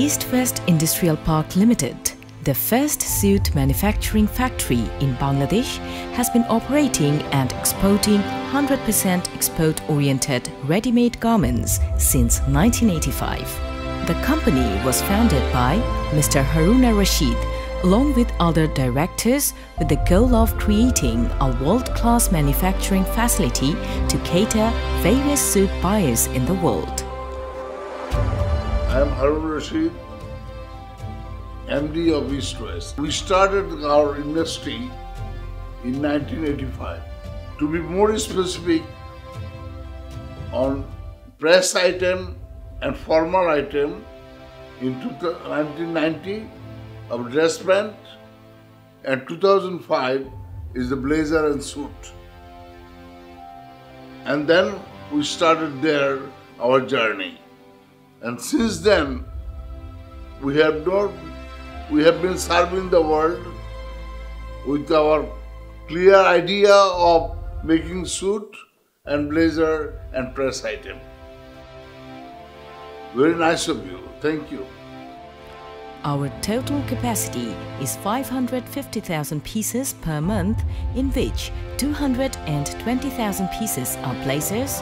East West Industrial Park Limited, the first suit manufacturing factory in Bangladesh, has been operating and exporting 100% export-oriented ready-made garments since 1985. The company was founded by Mr. Haruna Rashid along with other directors with the goal of creating a world-class manufacturing facility to cater various suit buyers in the world. I am Harun Rashid, MD of East West. We started our industry in 1985. To be more specific, on press item and formal item in 1990 our dress pant and 2005 is the blazer and suit. And then we started there our journey. And since then, we have not, we have been serving the world with our clear idea of making suit and blazer and press item. Very nice of you. Thank you. Our total capacity is 550,000 pieces per month, in which 220,000 pieces are blazers,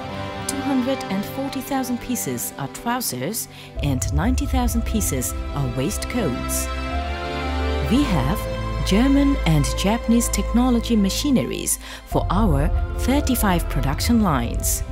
240,000 pieces are trousers, and 90,000 pieces are waistcoats. We have German and Japanese technology machineries for our 35 production lines.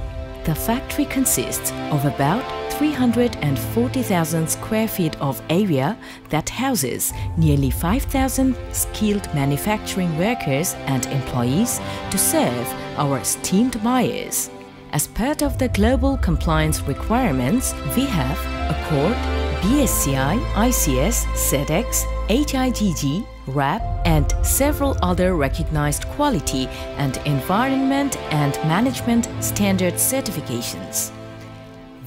The factory consists of about 340,000 square feet of area that houses nearly 5,000 skilled manufacturing workers and employees to serve our esteemed buyers. As part of the global compliance requirements, we have Accord, BSCI, ICS, SEDEX, HIGG, WRAP, and several other recognized quality and environment and management standard certifications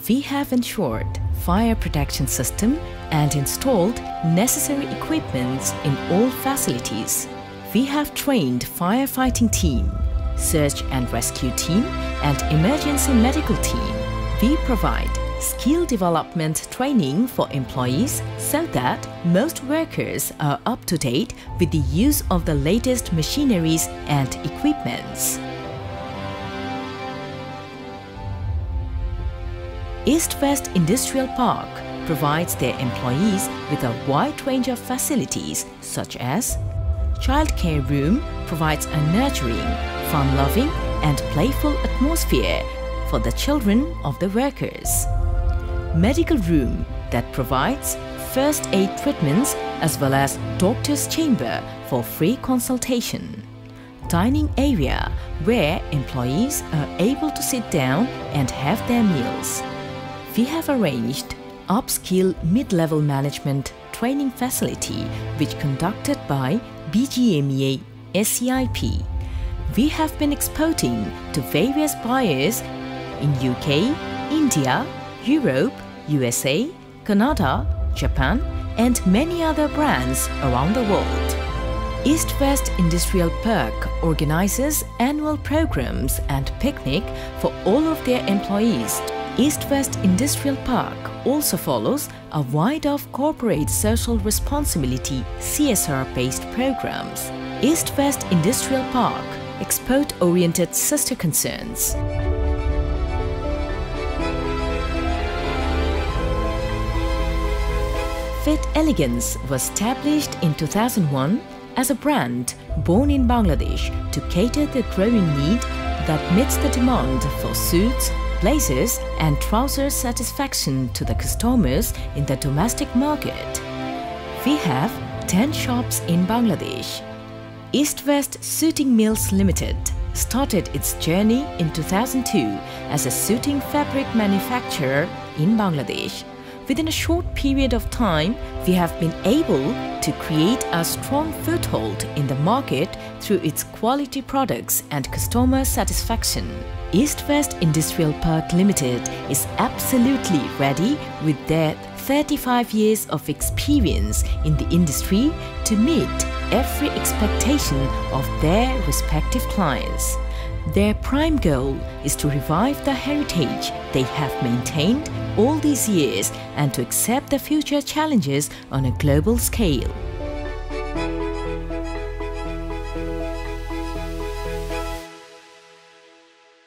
we have ensured fire protection system and installed necessary equipments in all facilities. We have trained firefighting team, search and rescue team and emergency medical team. We provide skill development training for employees so that most workers are up to date with the use of the latest machineries and equipments. East West Industrial Park provides their employees with a wide range of facilities such as Childcare room provides a nurturing, fun-loving and playful atmosphere for the children of the workers. Medical room that provides first aid treatments as well as doctor's chamber for free consultation. Dining area where employees are able to sit down and have their meals we have arranged upskill mid-level management training facility which conducted by BGMEA SCIP. We have been exporting to various buyers in UK, India, Europe, USA, Canada, Japan and many other brands around the world. East West Industrial Park organizes annual programs and picnic for all of their employees East West Industrial Park also follows a wide of corporate social responsibility CSR-based programs. East West Industrial Park export-oriented sister concerns. Fit Elegance was established in 2001 as a brand born in Bangladesh to cater the growing need that meets the demand for suits, blazers and trousers satisfaction to the customers in the domestic market. We have 10 shops in Bangladesh. East West Suiting Mills Limited started its journey in 2002 as a suiting fabric manufacturer in Bangladesh. Within a short period of time, we have been able to create a strong foothold in the market through its quality products and customer satisfaction. East West Industrial Park Limited is absolutely ready with their 35 years of experience in the industry to meet every expectation of their respective clients. Their prime goal is to revive the heritage they have maintained all these years and to accept the future challenges on a global scale.